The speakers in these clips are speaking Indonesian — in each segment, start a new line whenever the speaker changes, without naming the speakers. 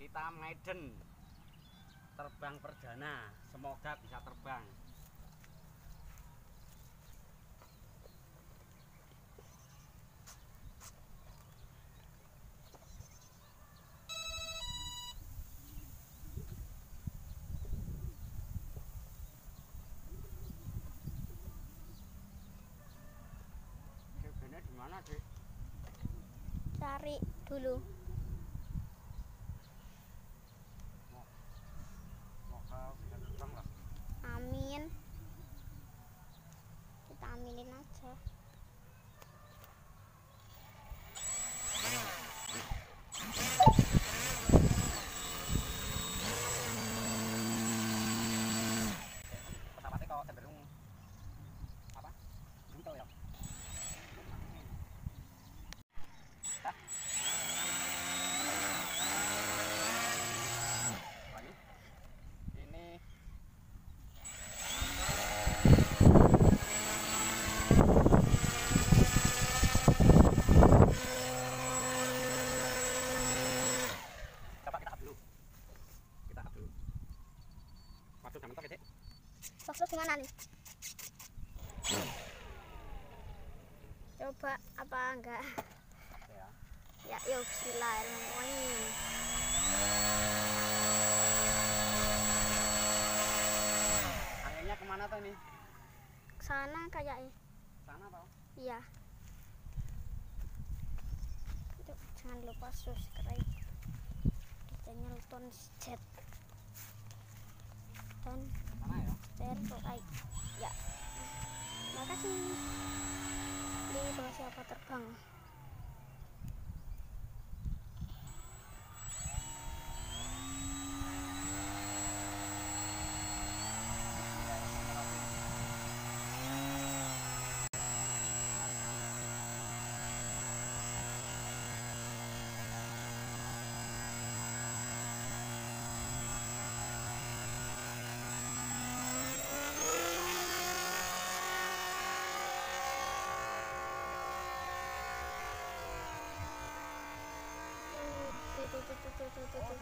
kita maiden terbang perdana semoga bisa terbang di mana?
Cari dulu.
Semoga bisa terbang lah.
Amin. Kita aminin aja.
pesawatnya kok cenderung apa buntel ya Hah? lagi ini coba kita up dulu kita up dulu waduh jangan mentok ya Dek.
Maksud gimana nih? Coba apa enggak?
ya
Ya, yuk bismillahirrahmanirrahim.
anginnya ke mana tuh ini
Sana kayaknya.
sana tau
Iya. Jangan lupa subscribe di channel Tons Jet dan share like. Ya. Makasih. Ini kalau siapa terbang. Tuh, tuh, tuh, tuh, tuh,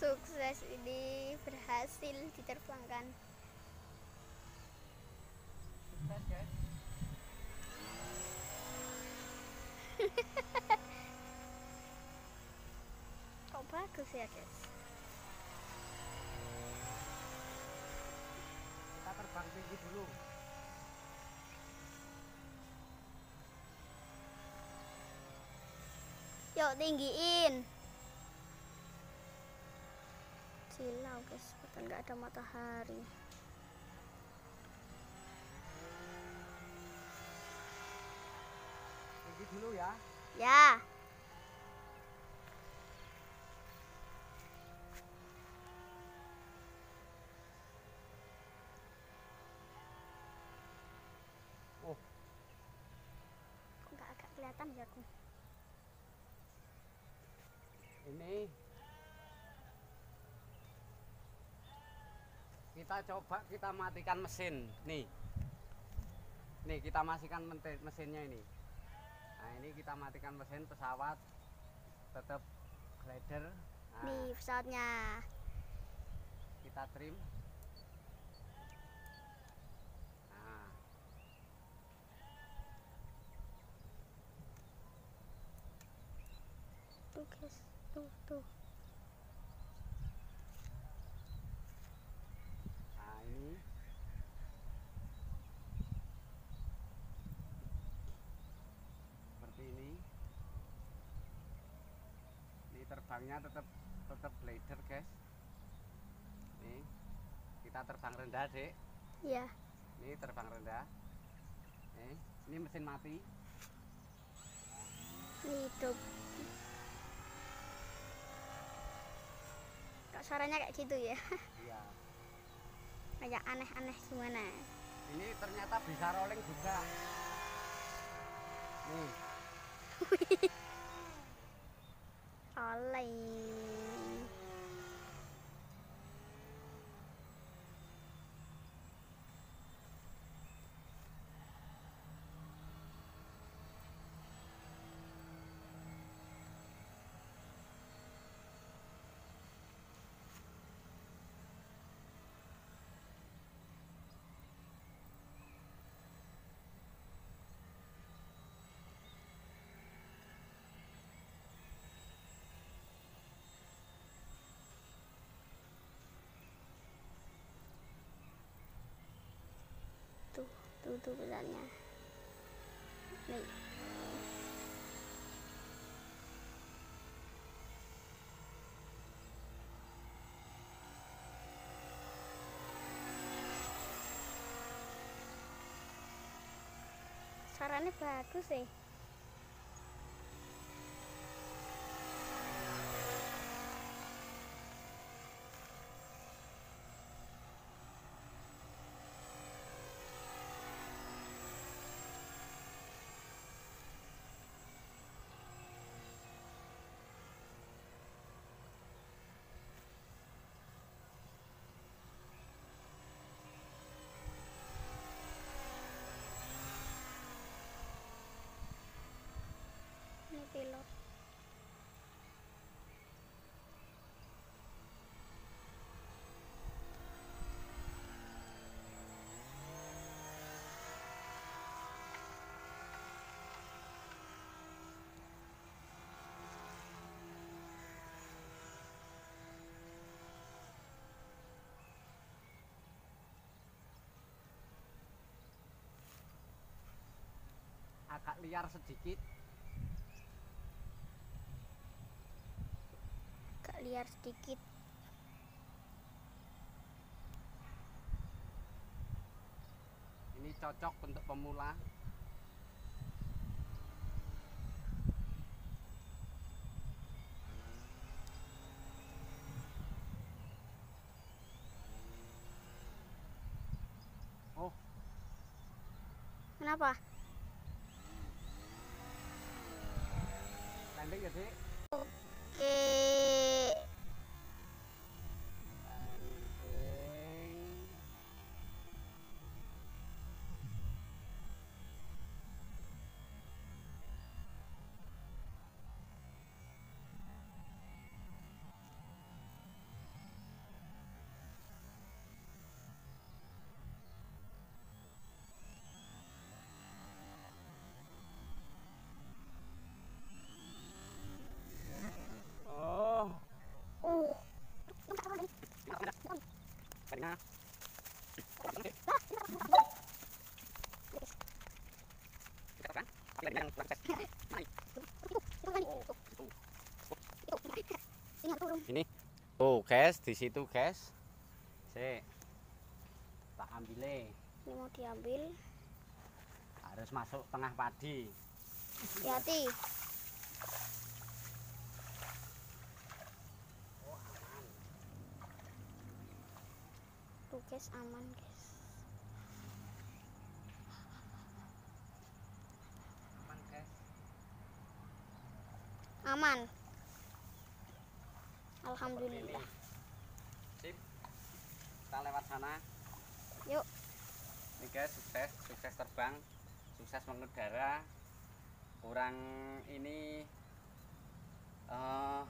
Sukses
ini berhasil diterbangkan.
sukses guys
Kok bagus ya, guys?
kita terbang tinggi dulu
Yuk tinggiin. Silau guys, bahkan nggak ada matahari.
tinggi dulu ya
Ya.
oh
Kok nggak agak kelihatan ya aku?
Ini. Kita coba kita matikan mesin. Nih. Nih kita matikan mesinnya ini. Nah ini kita matikan mesin pesawat tetap glider. Nah,
Nih pesawatnya.
kita trim. Nah.
Tuh guys, tuh tuh.
Nah ini seperti ini. Ini terbangnya tetap tetap glider guys. Nih kita terbang rendah dek.
Ya.
Ini terbang rendah. Nih ini mesin mati.
Nih hidup. Kok suaranya kayak gitu ya?
Iya.
Kayak aneh-aneh gimana?
Ini ternyata bisa rolling juga. Nih
tuh besarnya nih sarannya bagus sih ini pilot
agak liar sedikit.
Agak liar sedikit.
Ini cocok untuk pemula. Oh.
Kenapa
đấy je
thế
Tengah. Ini. Tuh, guys, di situ, guys. Sik. Tak ambile.
ini mau diambil
Harus masuk tengah padi.
hati-hati tuh guys aman guys
Aman, guys.
aman alhamdulillah
Sip. Kita lewat sana.
yuk
Ini guys, sukses, sukses terbang, sukses mengudara. Kurang ini eh,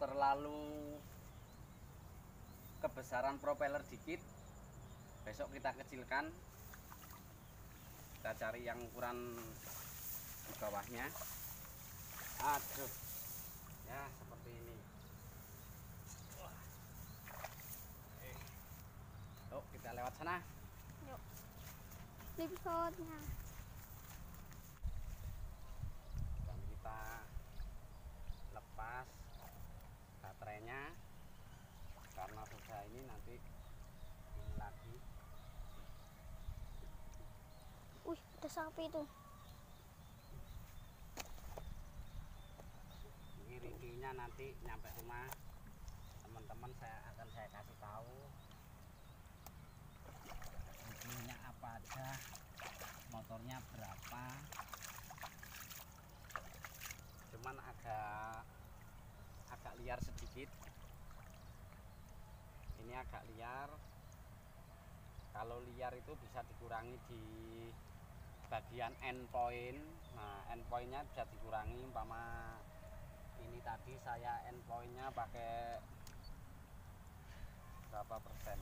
terlalu kebesaran propeller dikit. Besok kita kecilkan. Kita cari yang ukuran bawahnya. Aduh. Ya, seperti ini. Eh. Yuk, kita lewat sana.
ini pesawatnya
dan kita lepas baterainya karena sudah ini nanti ini lagi
wih ada sapi tuh
ini ringkingnya nanti nyampe rumah. Teman-teman saya akan saya kasih tahu. Ringkingnya apa aja motornya berapa. Cuman agak agak liar sedikit. Ini agak liar. Kalau liar itu bisa dikurangi di bagian end point nah end pointnya bisa dikurangi umpama ini tadi saya end pointnya pakai berapa persen?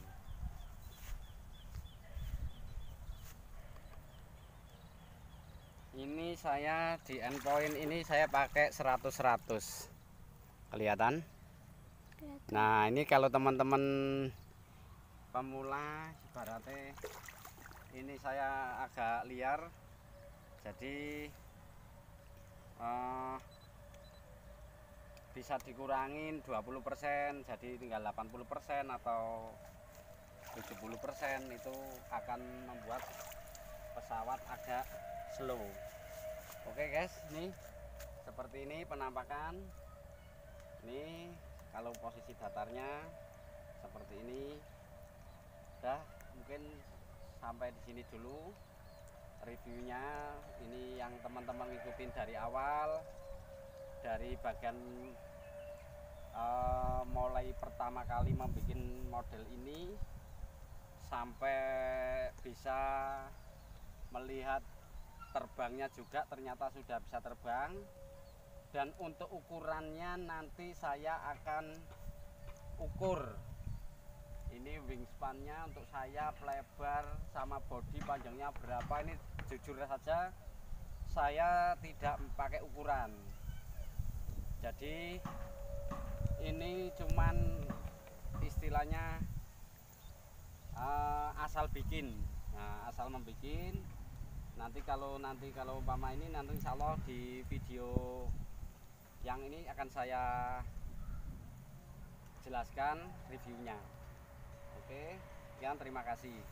Ini saya di end point ini saya pakai 100 100 kelihatan?
Kelihatan.
nah ini kalau teman-teman pemula ibaratnya ini saya agak liar. Jadi eh, bisa dikurangin 20% jadi tinggal 80% atau 70% itu akan membuat pesawat agak slow. Oke guys nih seperti ini penampakan. Ini kalau posisi datarnya seperti ini. Udah mungkin sampai di sini dulu reviewnya. Ini yang teman-teman ngikutin dari awal dari bagian eh, mulai pertama kali membuat model ini sampai bisa melihat terbangnya juga ternyata sudah bisa terbang. Dan untuk ukurannya nanti saya akan ukur ini wingspannya untuk saya lebar sama body panjangnya berapa? Ini jujur saja saya tidak pakai ukuran. Jadi ini cuman istilahnya eh, asal bikin. Nah, asal membikin. Nanti kalau nanti kalau umpama ini nanti insya Allah di video yang ini akan saya jelaskan reviewnya oke sekian terima kasih